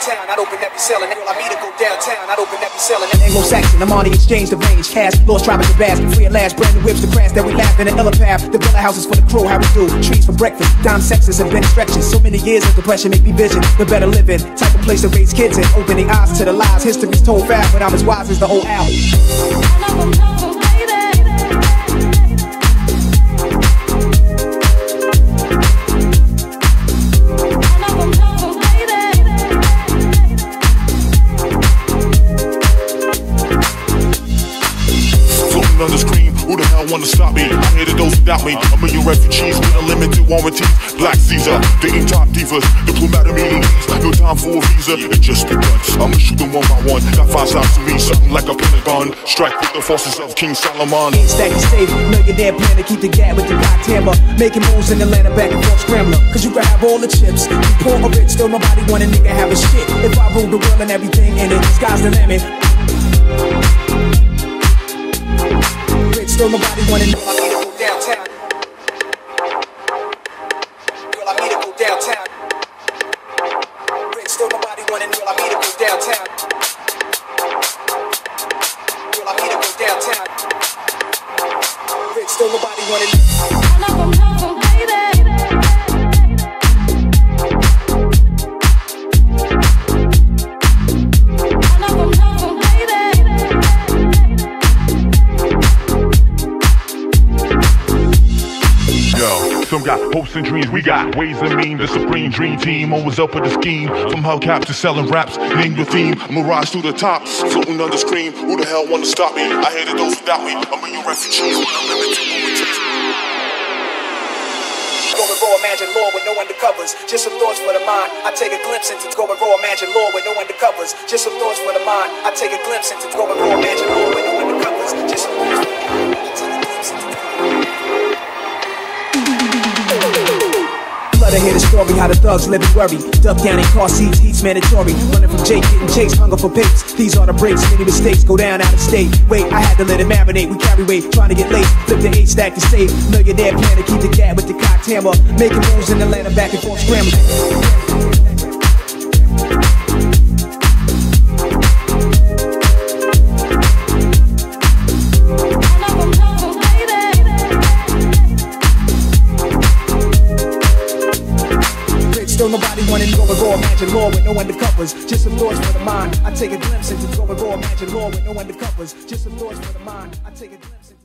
downtown. I'd open every cell and girl I meet her go downtown. I'd open every cell and Anglo-Saxon, I'm on the exchange, the range, cash, lost tribe the bass, free at last, brand new whips, the crash that we laugh in the path. The villa houses for the crew, how we do, trees for breakfast, dime sexes and bench stretches. So many years of depression make me vision the better living, type of place to raise kids in, opening eyes to the lies. History's told fast, but I'm as wise as the old owl. The screen, who the hell wanna stop me? I hated those without me. A million refugees with unlimited warranties. Black Caesar, dating top divas, diplomatic meetings. No time for a visa, it just begun. I'ma shoot them one by one. Got five sides to me, something like a pentagon. Strike with the forces of King Solomon. Stack and save, millionaire plan to keep the gap with the black timber. Making moves in Atlanta, back and forth scrambler. Cause you can have all the chips. You poor or rich, still nobody want a nigga have a shit. If I rule the world and everything in it, sky's the limit. Rich, still nobody want a girl I need to go downtown. Girl I need to go downtown. Rich, still nobody wanting girl I need to go downtown. Girl I meet her go downtown. Rich, still nobody wanting Yo, some got hopes and dreams, we got ways and mean. The supreme dream team always up with the scheme. From hubcaps to selling raps, name your theme. Mirage to the tops, floating on the screen. Who the hell wanna stop me? I hated those without me. A million refugees with unlimited warranties. Going raw, imagine law with no undercovers. Just some thoughts for the mind. I take a glimpse into going raw, imagine law with no undercovers. Just some thoughts for the mind. I take a glimpse into going raw, imagine law with no To hear the story, how the thugs live and worry. Duck down in car seats, heat's mandatory. Running from Jake, getting chased, hunger for papes. These are the breaks, many mistakes go down out of state. Wait, I had to let it marinate. We carry weight, trying to get late. Flip the eight stack to save. Millionaire plan to keep the gap with the cock hammer. Making moves in Atlanta, back and forth scrambling. Still nobody wanting going raw, imagine law with no undercovers. Just some thoughts for the mind. I take a glimpse into going raw, imagine law with no undercovers. Just some thoughts for the mind. I take a glimpse into